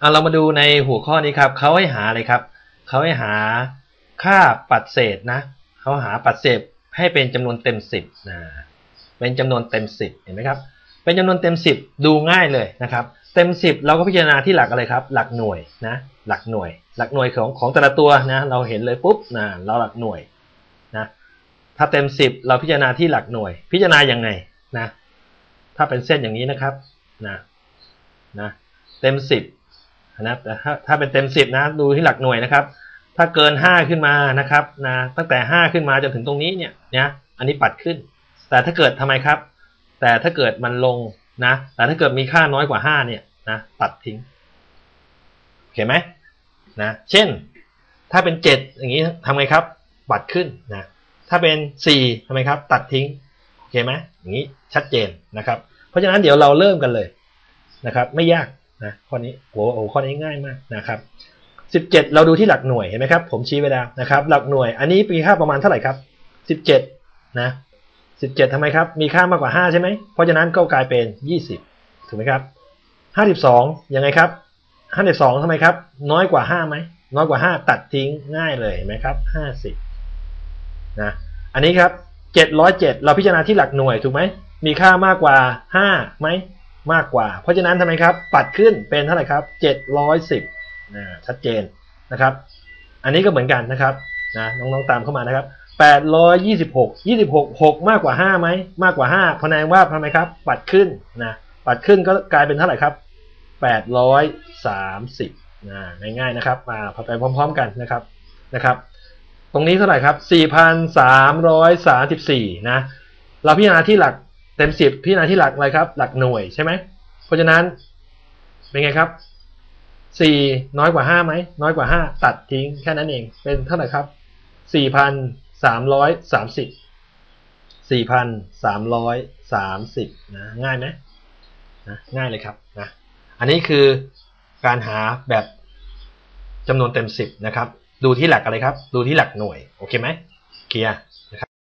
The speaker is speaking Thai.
เอาเรามาดูในหัวข้อนี้ครับเขาให้หาอะไรครับเขาให้หาค่าปัดเศษนะเขาหาปัดเศษให้เป็นจำนวนเต็มสิบนะเป็นจำนวนเต็มสิบเห็นไหมครับ เป็นจำนวนเต็มสิบดูง่ายเลยนะครับ เต็มสิบเราก็พิจารณาที่หลักอะไรครับ หลักหน่วยนะ หลักหน่วย หลักหน่วยของของแต่ละตัวนะ เราเห็นเลยปุ๊บนะเราหลักหน่วยนะ ถ้าเต็มสิบเราพิจารณาที่หลักหน่วย พิจารณาอยังไงนะ ถ้าเป็นเส้นอย่างนี้นะครับนะนะ เต็มสิบ นะแต่ถ้าถ้าเป็นเต็มสิบนะดูที่หลักหน่วยนะครับ ถ้าเกินห้าขึ้นมานะครับนะตั้งแต่ห้าขึ้นมาจนถึงตรงนี้เนี่ยนะอันนี้ปัดขึ้น แต่ถ้าเกิดทำไมครับ แต่ถ้าเกิดมันลงนะ แต่ถ้าเกิดมีค่าน้อยกว่าห้าเนี่ยนะตัดทิ้งเห็นไหมนะเช่น ถ้าเป็นเจ็ดอย่างนี้ทำไงครับ ปัดขึ้นนะถ้าเป็นสี่ทำไมครับ ตัดทิ้งโอเคไหมอย่างนี้ชัดเจนนะครับ เพราะฉะนั้นเดี๋ยวเราเริ่มกันเลยนะครับ ไม่ยาก นะข้อนี้โอ้โหข้อนี้ง่ายมากนะครับสิบเจ็ดเราดูที่หลักหน่วยเห็นไหมครับ ผมชี้ไว้แล้วนะครับ หลักหน่วยอันนี้มีค่าประมาณเท่าไหร่ครับสิบเจ็ดนะสิบเจ็ดทำไมครับ มีค่ามากกว่าห้าใช่ไหมเพราะฉะนั้นก็กลายเป็นยี่สิบถูกไหมครับห้าสิบสองยังไงครับห้าสิบสองทำไมครับ น้อยกว่าห้าไหม น้อยกว่าห้าตัดทิ้งง่ายเลยเห็นไหมครับห้าสิบนะอันนี้ครับเจ็ดร้อยเจ็ดเราพิจารณาที่หลักหน่วยถูกไหม มีค่ามากกว่าห้าไหม มากกว่า เพราะฉะนั้นทำไมครับ ปัดขึ้นเป็นเท่าไหร่ครับเจ็ดร้อยสิบนะชัดเจนนะครับ อันนี้ก็เหมือนกันนะครับนะน้องๆตามเข้ามานะครับแปดร้อยยี่สิบหกยี่สิบหกหกมากกว่าห้าไหมมากกว่าห้าแสดงว่าทำไมครับ ปัดขึ้นนะปัดขึ้นก็กลายเป็นเท่าไหร่ครับแปดร้อยสามสิบนะง่ายๆนะครับมาไปพร้อมๆกันนะครับนะครับ ตรงนี้เท่าไหร่ครับสี่พันสามร้อยสามสิบสี่นะเราพิจารณาที่หลัก เต็มสิบพิจารณาที่หลักอะไรครับ หลักหน่วยใช่ไหมเพราะฉะนั้นเป็นไงครับสี่น้อยกว่าห้าไหมน้อยกว่าห้าตัดทิ้งแค่นั้นเองเป็นเท่าไหร่ครับสี่พันสามร้อยสามสิบสี่พันสามร้อยสามสิบนะง่ายไหมนะง่ายเลยครับนะอันนี้คือการหาแบบจำนวนเต็มสิบนะครับ ดูที่หลักอะไรครับ ดูที่หลักหน่วย โอเคไหมเคลียร์นะครับ